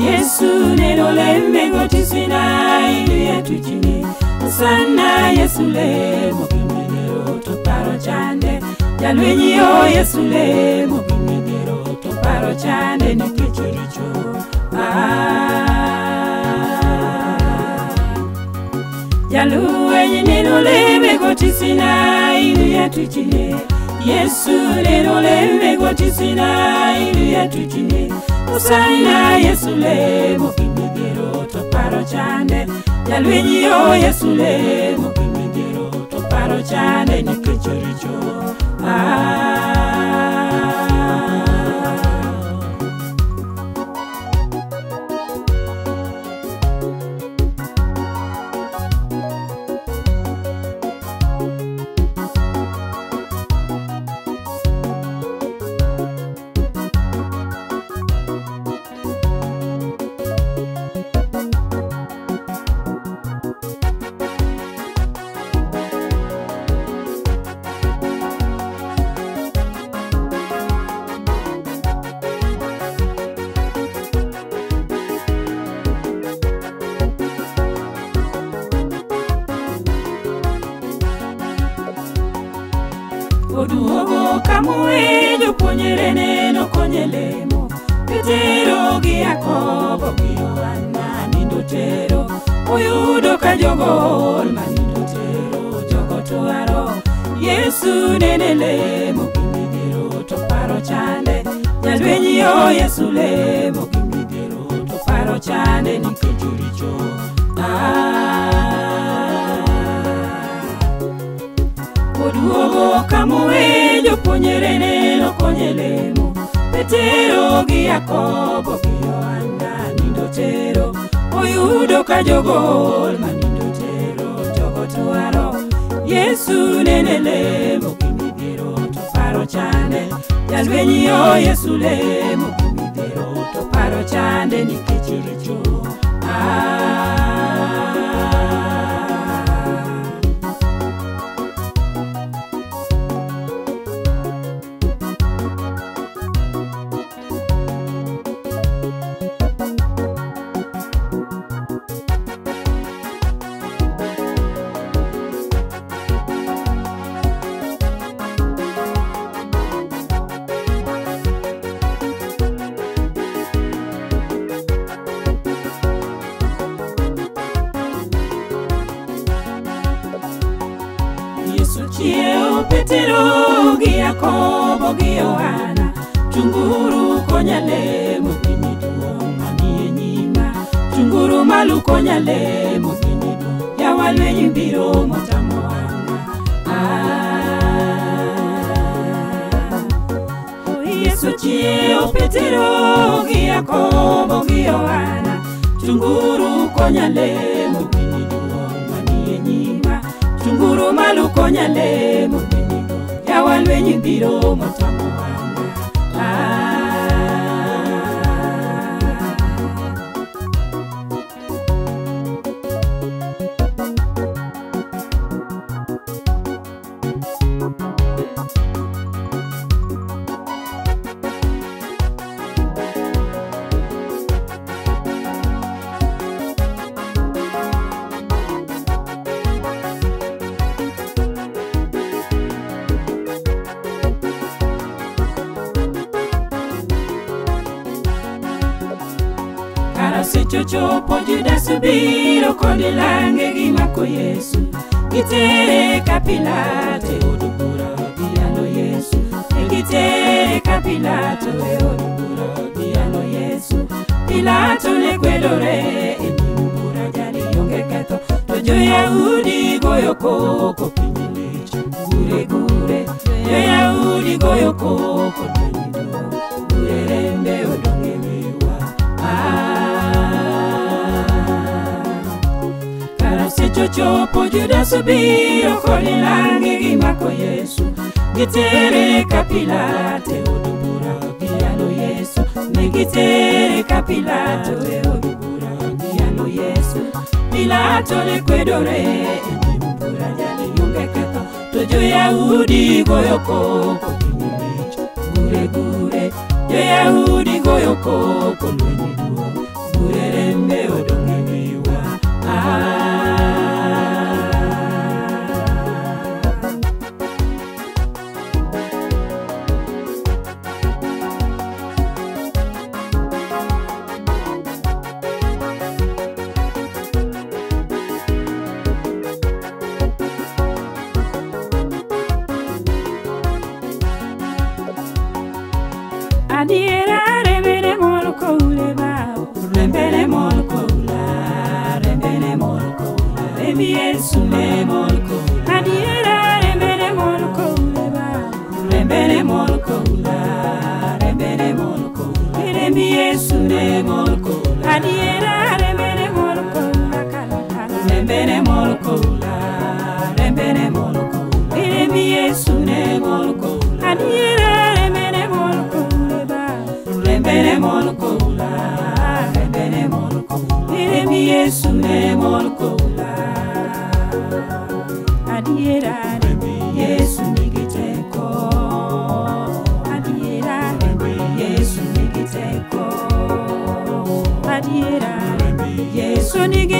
Yesu neno lembeko tisina ilu yetu chini sana Yesu le mokimedero toparo chande jalwenyiyo Yesu le mokimedero toparo chande nikech richo ah. jalweny neno lembeko tisina ilu yetu chini Yesu neno lembeko tisina ilu yetu chini usana yesu lemo imigero to paro chande jalwenyio yesu lemo imigero to paro chande nikechoricho ah. kamuwenyo puonjre neno konye lemo petero gi yakobo gi yohan manindo tero oyudo ka jogol manindo tero jogo twaro yesu nene lemo gi midhiero to paro chande nyadwenyio yesu lemo gi midhiero to paro chande nikejoricho ah. Ogo kamuwejo ponyere neno konye lemo Petero gi Yakobo gi Yohanda nindo tero Oyudo ka jogol ma nindo tero jogo tuaro Yesu nene lemo kini biro to faro chane Yalweni yo Yesu lemo kini biro to faro chane Nikechiricho Ah alukonyale mofinino yimbiro motamo wanga ah. yesu chie opetero gi yakobo gi yohana tunguru konyale mofinino manie nyima tunguru malukonyale mofinino yawale yimbiro motamo chochopo judas obiro kod lange gimako yesu giteka pilato eodubura biyalo yesu giteka pilato eodubura biyalo yesu pilato ne kwedore eniubura jali yonge ketho to joyaudi goyo koko pinyilich gure gure joyaudi goyo koko pinyilich osechochopo judas obiro koni lange gimako yesu gitere ka pilato odubura giyalo yesu ne gitere ka pilato e odubura giyalo yesu pilato ne kwedore emembura jali yunge ketho to joyahudi goyo koko kimimecho gure gure joyahudi goyo koko lwenyeduong mere morko la adiera re mere morko la kalakala re mere morko la re mere morko re mi yesu ne morko la adiera re mere morko le ba re mere morko la re mere morko re mi yesu ne morko la adiera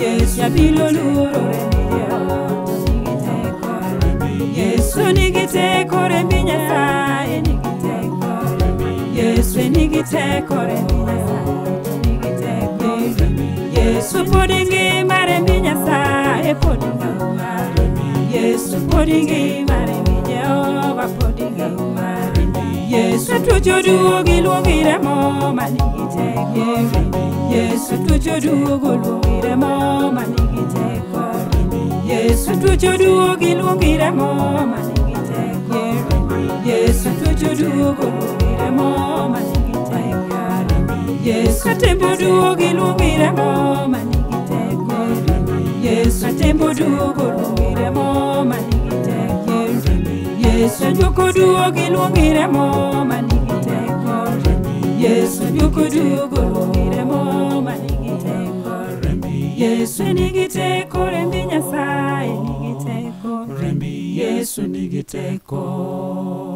Yesu bilolu Yesu nigite kore minyasa Yesu nigite kore Yesu podingi mare minyasa e podingi Yesu podingi mare minyasa podingi Yesu tujoduogi luongire mo manigi teko Yesu tujoduogo luongire mo manigi teko Yesu tujoduogi luongire mo manigi teko Yesu tujoduogo luongire mo manigi teko Yesu tujoduogi luongire mo manigi teko Yesu tujoduogo luongire mo Yesu njukuduogi luongire mo manigi teko Yesu njukuduogi luongire mo manigi teko Yesu nigi teko rembi Nyasaye nigi teko Rembi Yesu nigi teko rembi,